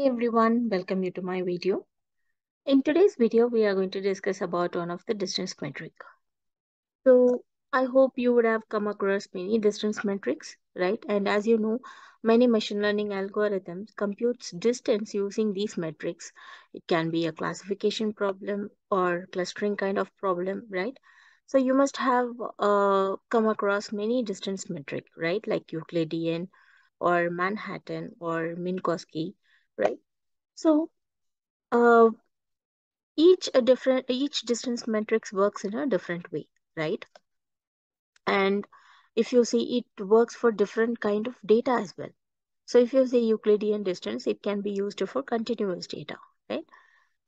Hey everyone, welcome you to my video. In today's video, we are going to discuss about one of the distance metric. So I hope you would have come across many distance metrics, right? And as you know, many machine learning algorithms computes distance using these metrics. It can be a classification problem or clustering kind of problem, right? So you must have uh, come across many distance metric, right? Like Euclidean or Manhattan or Minkowski, right? So uh, each a different each distance matrix works in a different way, right? And if you see it works for different kind of data as well. So if you say Euclidean distance, it can be used for continuous data, right?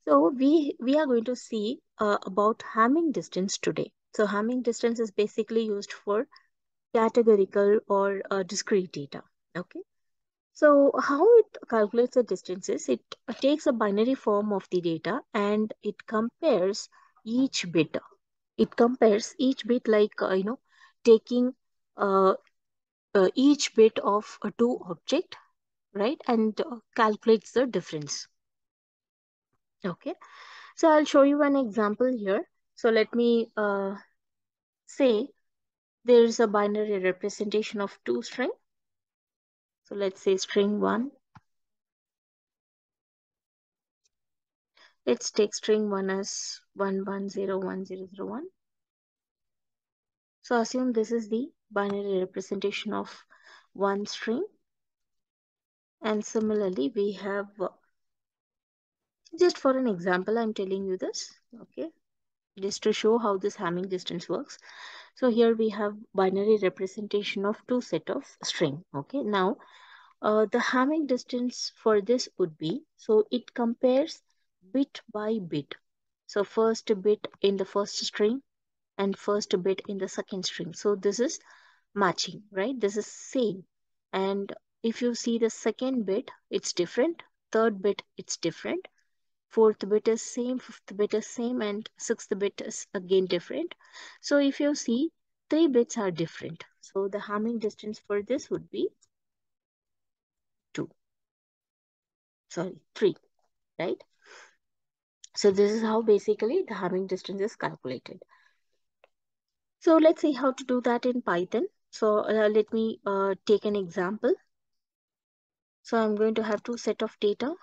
So we we are going to see uh, about Hamming distance today. So Hamming distance is basically used for categorical or uh, discrete data. Okay. So how it calculates the distances, it takes a binary form of the data and it compares each bit. It compares each bit like, uh, you know, taking uh, uh, each bit of a two object, right? And uh, calculates the difference. Okay. So I'll show you an example here. So let me uh, say there's a binary representation of two string so let's say string 1. Let's take string 1 as 110101. So assume this is the binary representation of one string. And similarly, we have, just for an example, I'm telling you this, okay, just to show how this Hamming distance works. So here we have binary representation of two set of string, okay. Now, uh, the Hamming distance for this would be, so it compares bit by bit. So first bit in the first string and first bit in the second string. So this is matching, right? This is same. And if you see the second bit, it's different. Third bit, it's different. Fourth bit is same, fifth bit is same, and sixth bit is again different. So if you see, three bits are different. So the Hamming distance for this would be 2. sorry, 3, right? So this is how basically the Hamming distance is calculated. So let's see how to do that in Python. So uh, let me uh, take an example. So I'm going to have two set of data.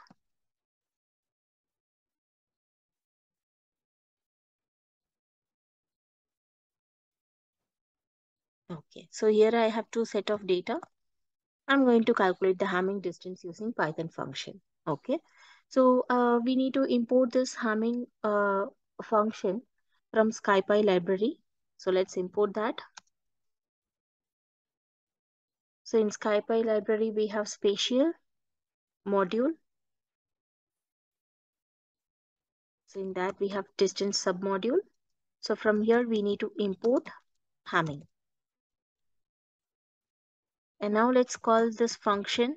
Okay, so here I have two set of data. I'm going to calculate the Hamming distance using Python function. Okay, so uh, we need to import this Hamming uh, function from SciPy library. So let's import that. So in SciPy library, we have spatial module. So in that we have distance submodule. So from here we need to import Hamming. And now let's call this function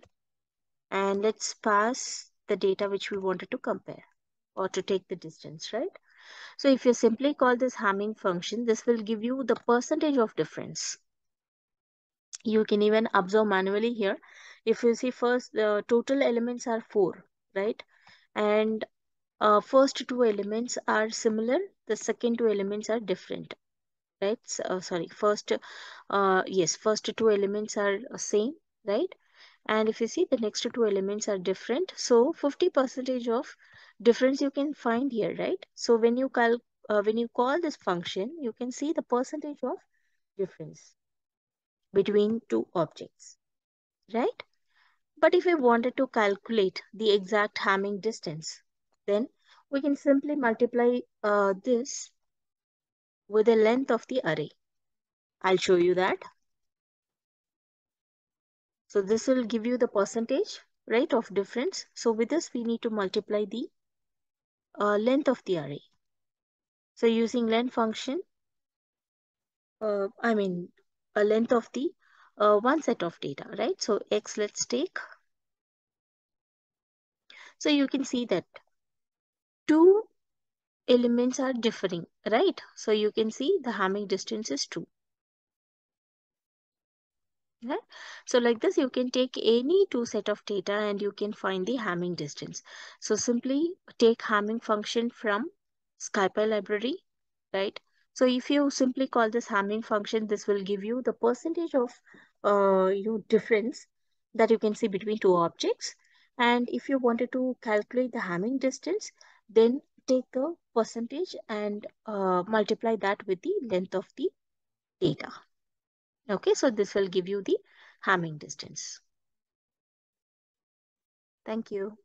and let's pass the data which we wanted to compare or to take the distance, right? So if you simply call this Hamming function, this will give you the percentage of difference. You can even observe manually here. If you see first, the total elements are four, right? And uh, first two elements are similar. The second two elements are different right uh, sorry first uh, yes first two elements are uh, same right? And if you see the next two elements are different. So 50 percentage of difference you can find here right? So when you call uh, when you call this function you can see the percentage of difference between two objects right? But if we wanted to calculate the exact Hamming distance then we can simply multiply uh, this with the length of the array. I'll show you that. So this will give you the percentage, right, of difference. So with this, we need to multiply the uh, length of the array. So using length function, uh, I mean, a length of the uh, one set of data, right? So x, let's take. So you can see that two elements are differing, right? So you can see the Hamming distance is 2. Right? So like this, you can take any two set of data and you can find the Hamming distance. So simply take Hamming function from SciPy library, right? So if you simply call this Hamming function, this will give you the percentage of uh, you know, difference that you can see between two objects. And if you wanted to calculate the Hamming distance, then take the percentage and uh, multiply that with the length of the data. Okay, so this will give you the Hamming distance. Thank you.